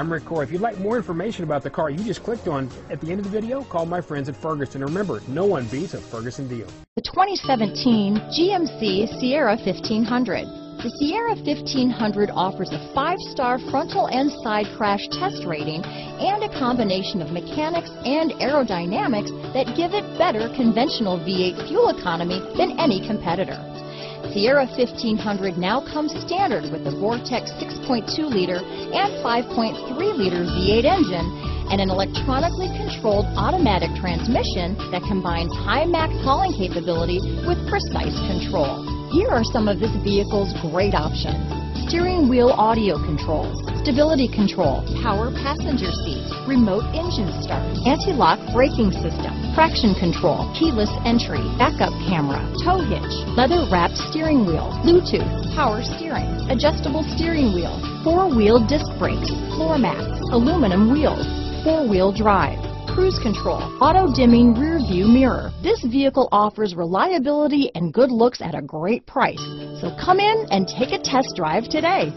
I'm Rick Core. If you'd like more information about the car you just clicked on at the end of the video, call my friends at Ferguson. Remember, no one beats a Ferguson deal. The 2017 GMC Sierra 1500. The Sierra 1500 offers a five-star frontal and side crash test rating and a combination of mechanics and aerodynamics that give it better conventional V8 fuel economy than any competitor. Sierra 1500 now comes standard with the Vortec 6.2-liter and 5.3-liter V8 engine and an electronically controlled automatic transmission that combines high max hauling capability with precise control. Here are some of this vehicle's great options. Steering wheel audio controls, stability control, power passenger seat, remote engine start, anti-lock braking system, traction control, keyless entry, backup camera, tow hitch, leather wrapped steering wheel, Bluetooth, power steering, adjustable steering wheel, four-wheel disc brakes, floor mats, aluminum wheels, four-wheel drive, cruise control, auto dimming rear view mirror. This vehicle offers reliability and good looks at a great price. So come in and take a test drive today.